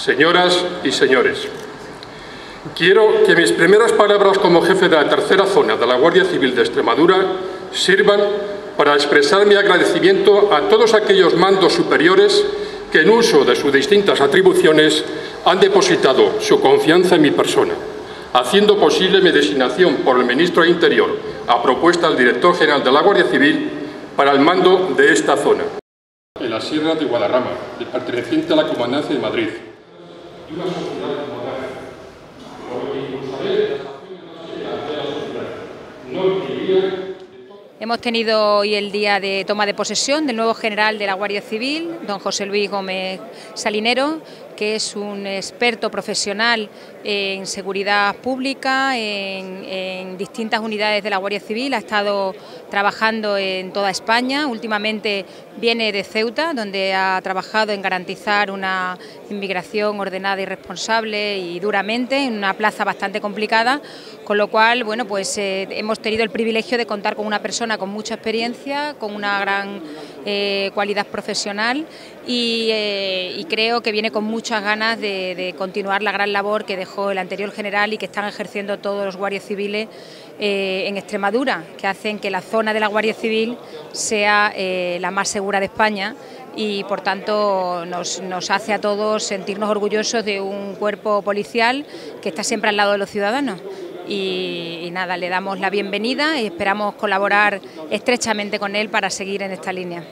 señoras y señores. Quiero que mis primeras palabras como jefe de la tercera zona de la Guardia Civil de Extremadura sirvan para expresar mi agradecimiento a todos aquellos mandos superiores que en uso de sus distintas atribuciones han depositado su confianza en mi persona, haciendo posible mi designación por el Ministro de Interior a propuesta del Director General de la Guardia Civil para el mando de esta zona. En la Sierra de Guadarrama, perteneciente a la Comandancia de Madrid, y una sociedad moderna, por lo que impulsaré las acciones de la sociedad. No Hemos tenido hoy el día de toma de posesión del nuevo general de la Guardia Civil, don José Luis Gómez Salinero, que es un experto profesional en seguridad pública, en, distintas unidades de la Guardia Civil, ha estado trabajando en toda España, últimamente viene de Ceuta, donde ha trabajado en garantizar una inmigración ordenada y responsable y duramente, en una plaza bastante complicada, con lo cual, bueno, pues eh, hemos tenido el privilegio de contar con una persona con mucha experiencia, con una gran eh, cualidad profesional y, eh, y creo que viene con muchas ganas de, continuar la gran labor que dejó el anterior general y que están ejerciendo todos los guardias civiles en Extremadura, que hacen que la zona de la Guardia Civil sea la más segura de España y por tanto nos, hace a todos sentirnos orgullosos de un cuerpo policial que está siempre al lado de los ciudadanos. Y, y, nada, le damos la bienvenida y esperamos colaborar estrechamente con él para seguir en esta línea.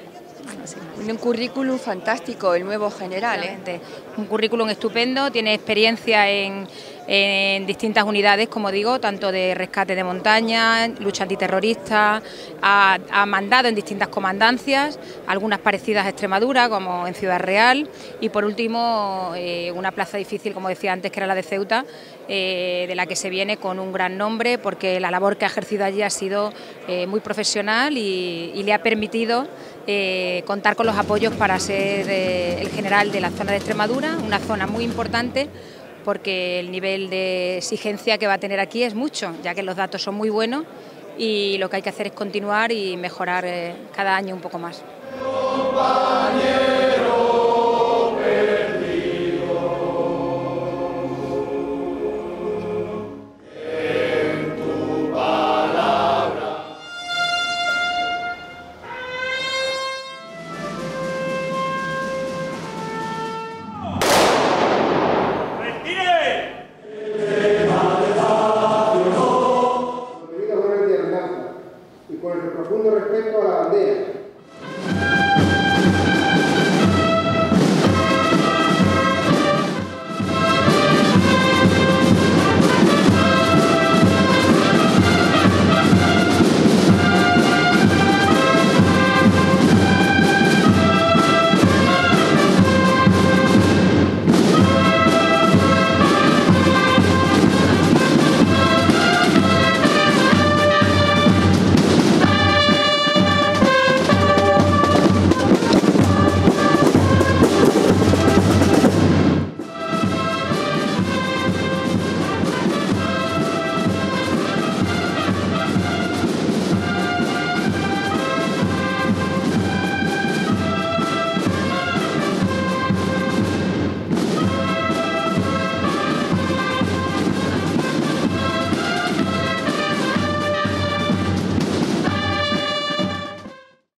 Un currículum fantástico, el nuevo general. ¿eh? Un currículum estupendo, tiene experiencia en, distintas unidades, como digo, tanto de rescate de montaña, lucha antiterrorista, ha, mandado en distintas comandancias, algunas parecidas a Extremadura, como en Ciudad Real, y por último eh, una plaza difícil, como decía antes, que era la de Ceuta, eh, de la que se viene con un gran nombre, porque la labor que ha ejercido allí ha sido muy profesional y le ha permitido eh, contar con los apoyos para ser eh, el general de la zona de Extremadura, una zona muy importante porque el nivel de exigencia que va a tener aquí es mucho, ya que los datos son muy buenos y lo que hay que hacer es continuar y mejorar eh, cada año un poco más.